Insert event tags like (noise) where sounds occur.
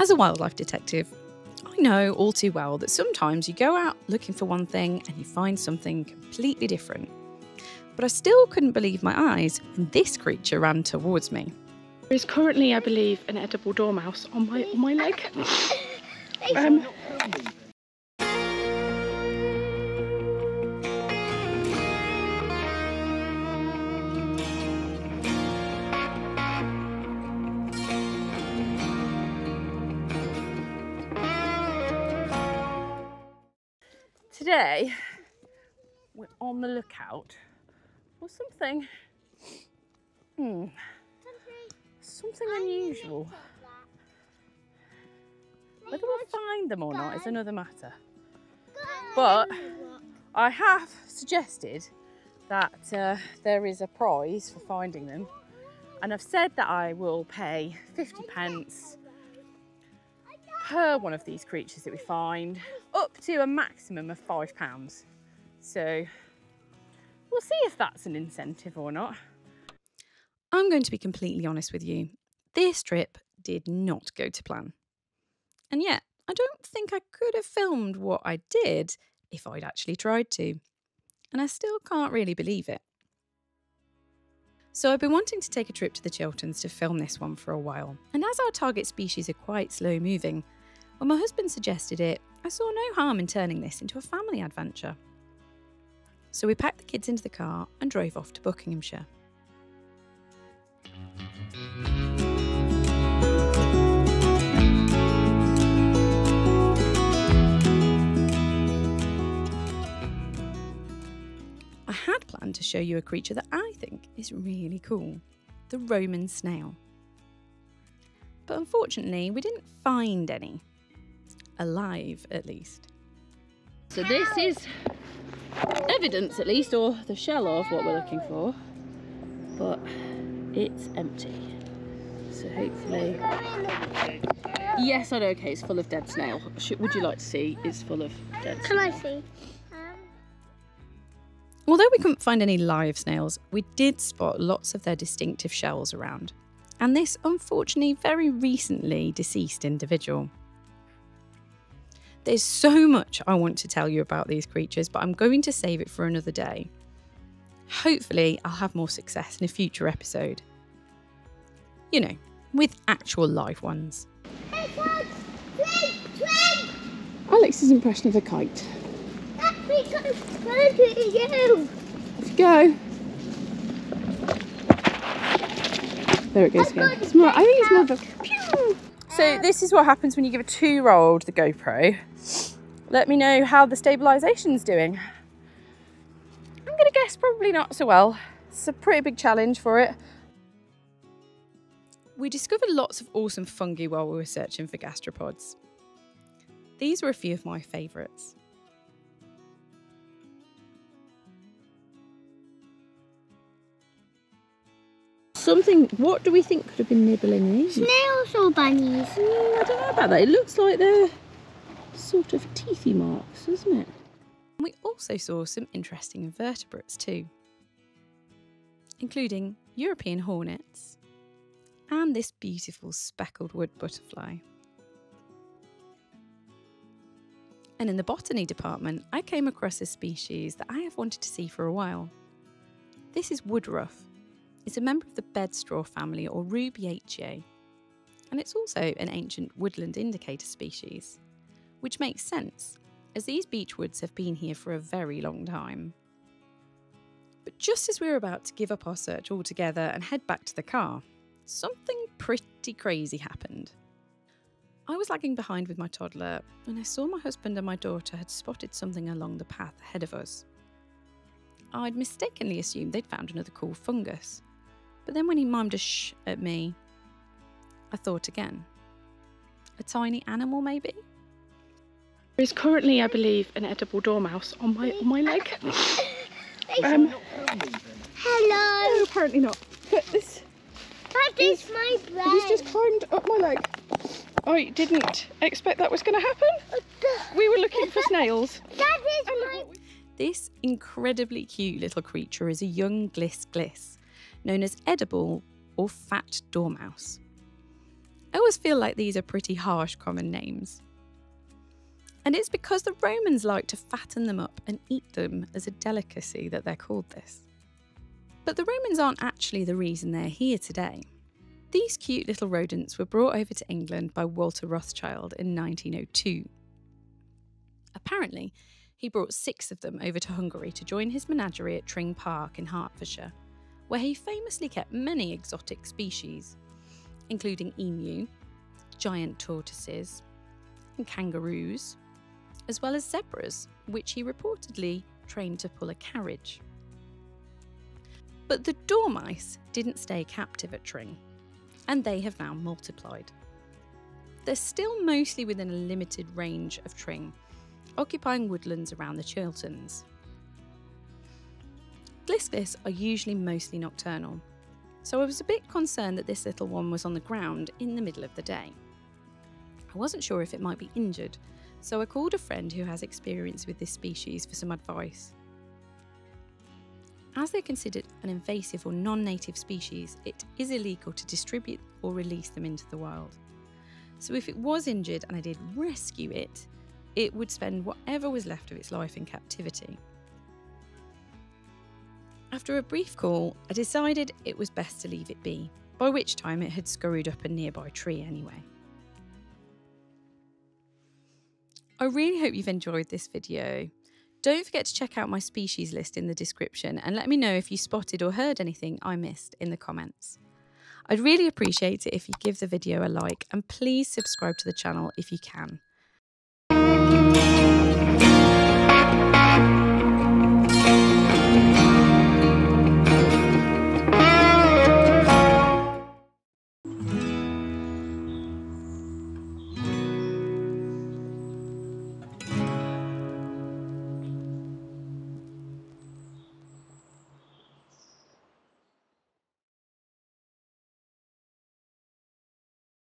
As a wildlife detective, I know all too well that sometimes you go out looking for one thing and you find something completely different. But I still couldn't believe my eyes when this creature ran towards me. There is currently, I believe, an edible dormouse on my on my leg. (laughs) Um, today we're on the lookout for something hmm, something unusual. whether we'll find them or not is another matter. But i have suggested that uh, there is a prize for finding them. And i've said that i will pay 50 pence per one of these creatures that we find up to a maximum of five pounds. So we'll see if that's an incentive or not. I'm going to be completely honest with you. This trip did not go to plan. And yet, I don't think I could have filmed what I did if I'd actually tried to. And I still can't really believe it. So I've been wanting to take a trip to the Chilterns to film this one for a while. And as our target species are quite slow moving, when my husband suggested it, I saw no harm in turning this into a family adventure. So we packed the kids into the car and drove off to Buckinghamshire. I had planned to show you a creature that I think is really cool the Roman snail. But unfortunately, we didn't find any. Alive, at least. So, this is evidence, at least, or the shell of what we're looking for, but it's empty. So, hopefully. Yes, I know, okay, it's full of dead snail. Would you like to see? It's full of dead Can I see? Although we couldn't find any live snails, we did spot lots of their distinctive shells around, and this unfortunately very recently deceased individual. There's so much I want to tell you about these creatures, but I'm going to save it for another day. Hopefully, I'll have more success in a future episode. You know, with actual live ones. Hey, Dad! Twig! Twig! Alex's impression of a kite. That twig got a to you! Let's go. There it goes again. It's more, I think it's more of a pew. So this is what happens when you give a two-year-old the GoPro. Let me know how the stabilisation's doing. I'm gonna guess probably not so well. It's a pretty big challenge for it. We discovered lots of awesome fungi while we were searching for gastropods. These were a few of my favourites. Something, what do we think could have been nibbling these? Snails or bunnies? Mm, I don't know about that. It looks like they're sort of teethy marks, doesn't it? And we also saw some interesting invertebrates too, including European hornets and this beautiful speckled wood butterfly. And in the botany department, I came across a species that I have wanted to see for a while. This is woodruff. It's a member of the bedstraw family or Rubiaceae, and it's also an ancient woodland indicator species, which makes sense as these beechwoods have been here for a very long time. But just as we were about to give up our search altogether and head back to the car, something pretty crazy happened. I was lagging behind with my toddler when I saw my husband and my daughter had spotted something along the path ahead of us. I'd mistakenly assumed they'd found another cool fungus, but then when he mimed a shh at me, I thought again. A tiny animal, maybe? There is currently, I believe, an edible dormouse on my on my leg. (laughs) Um, Hello! no, apparently not. But this, That is my bread. he's just climbed up my leg. I didn't expect that was going to happen. We were looking for snails. That is my... This incredibly cute little creature is a young Glis glis, known as edible or fat dormouse. I always feel like these are pretty harsh common names. And it's because the Romans liked to fatten them up and eat them as a delicacy that they're called this. But the Romans aren't actually the reason they're here today. These cute little rodents were brought over to England by Walter Rothschild in 1902. Apparently, he brought six of them over to Hungary to join his menagerie at Tring Park in Hertfordshire, where he famously kept many exotic species, including emu, giant tortoises, and kangaroos, as well as zebras, which he reportedly trained to pull a carriage. But the dormice didn't stay captive at Tring, and they have now multiplied. They're still mostly within a limited range of Tring, occupying woodlands around the Chilterns. Glis glis are usually mostly nocturnal, so I was a bit concerned that this little one was on the ground in the middle of the day. I wasn't sure if it might be injured, so I called a friend who has experience with this species for some advice. As they're considered an invasive or non native species, it is illegal to distribute or release them into the wild. So if it was injured and I did rescue it, it would spend whatever was left of its life in captivity. After a brief call, I decided it was best to leave it be, by which time it had scurried up a nearby tree anyway. I really hope you've enjoyed this video. Don't forget to check out my species list in the description and let me know if you spotted or heard anything I missed in the comments. I'd really appreciate it if you give the video a like and please subscribe to the channel if you can.